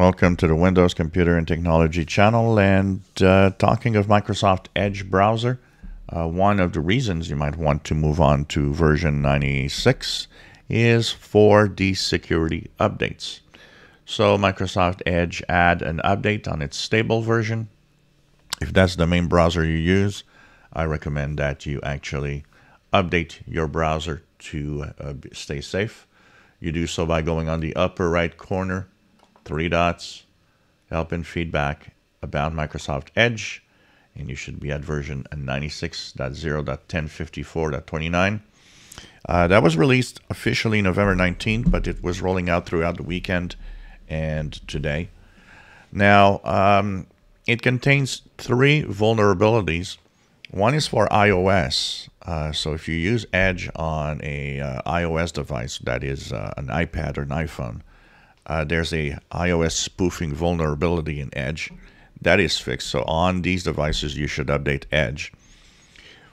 Welcome to the Windows Computer and Technology channel. And uh, talking of Microsoft Edge browser, uh, one of the reasons you might want to move on to version 96 is for the security updates. So Microsoft Edge add an update on its stable version. If that's the main browser you use, I recommend that you actually update your browser to uh, stay safe. You do so by going on the upper right corner three dots, help and feedback about Microsoft Edge, and you should be at version 96.0.1054.29. Uh, that was released officially November 19th, but it was rolling out throughout the weekend and today. Now, um, it contains three vulnerabilities. One is for iOS. Uh, so if you use Edge on a uh, iOS device, that is uh, an iPad or an iPhone, uh, there's a iOS spoofing vulnerability in Edge. That is fixed. So on these devices, you should update Edge.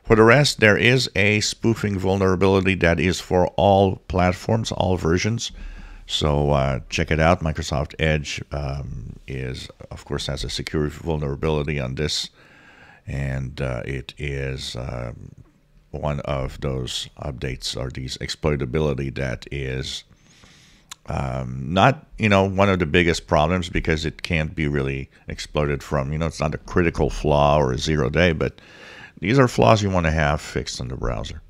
For the rest, there is a spoofing vulnerability that is for all platforms, all versions. So uh, check it out. Microsoft Edge um, is, of course, has a security vulnerability on this, and uh, it is um, one of those updates or these exploitability that is um, not, you know, one of the biggest problems because it can't be really exploited from, you know, it's not a critical flaw or a zero day, but these are flaws you want to have fixed in the browser.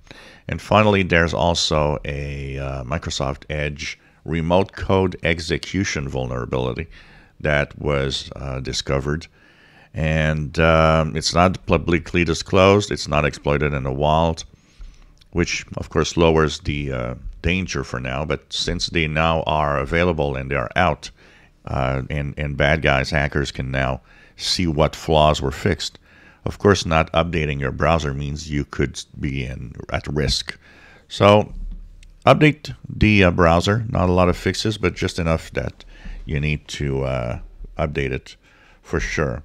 And finally, there's also a uh, Microsoft Edge remote code execution vulnerability that was uh, discovered. And um, it's not publicly disclosed, it's not exploited in the wild, which of course lowers the uh, danger for now, but since they now are available and they are out, uh, and, and bad guys, hackers can now see what flaws were fixed. Of course, not updating your browser means you could be in at risk. So, update the uh, browser. Not a lot of fixes, but just enough that you need to uh, update it for sure.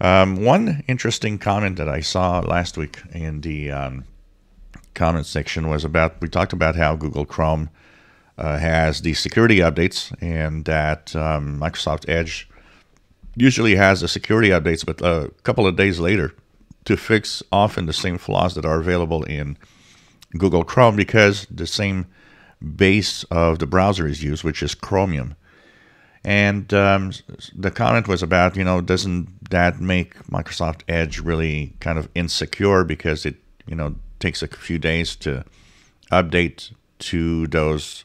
Um, one interesting comment that I saw last week in the um, comment section was about we talked about how Google Chrome uh, has the security updates and that um, Microsoft Edge usually has the security updates, but a couple of days later to fix often the same flaws that are available in Google Chrome because the same base of the browser is used, which is Chromium. And um, the comment was about, you know, doesn't that make Microsoft Edge really kind of insecure because it, you know, takes a few days to update to those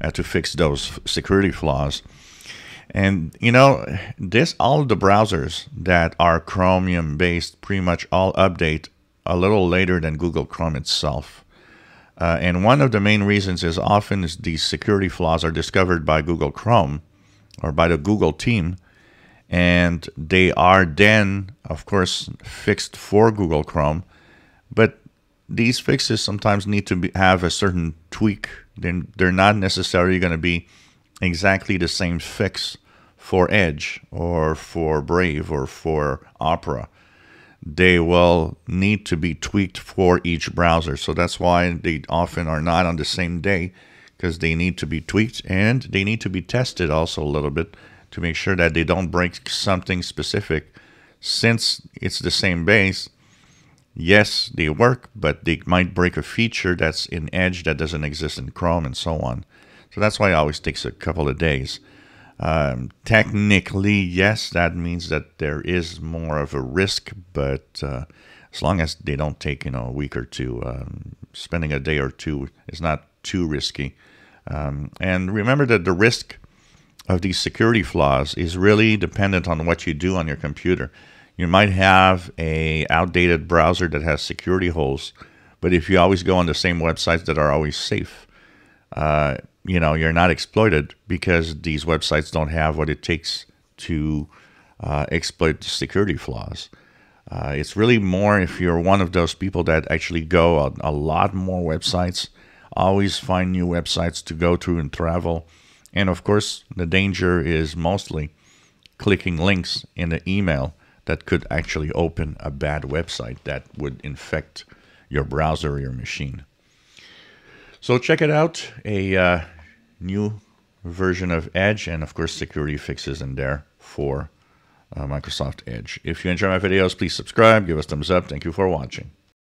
uh, to fix those security flaws. And you know, this all the browsers that are Chromium based pretty much all update a little later than Google Chrome itself. Uh, and one of the main reasons is often is these security flaws are discovered by Google Chrome or by the Google team, and they are then, of course, fixed for Google Chrome. But these fixes sometimes need to be, have a certain tweak. They're, they're not necessarily going to be exactly the same fix for Edge or for Brave or for Opera. They will need to be tweaked for each browser. So that's why they often are not on the same day because they need to be tweaked and they need to be tested also a little bit to make sure that they don't break something specific. Since it's the same base, yes, they work, but they might break a feature that's in Edge that doesn't exist in Chrome and so on. So that's why it always takes a couple of days. Um, technically, yes, that means that there is more of a risk, but uh, as long as they don't take you know a week or two, um, spending a day or two is not too risky. Um, and remember that the risk of these security flaws is really dependent on what you do on your computer. You might have a outdated browser that has security holes, but if you always go on the same websites that are always safe, uh, you know you're not exploited because these websites don't have what it takes to uh, exploit security flaws. Uh, it's really more if you're one of those people that actually go on a lot more websites, always find new websites to go to and travel. And of course, the danger is mostly clicking links in the email that could actually open a bad website that would infect your browser or your machine. So check it out. A uh, new version of Edge, and of course, security fixes in there for uh, Microsoft Edge. If you enjoy my videos, please subscribe, give us thumbs up. Thank you for watching.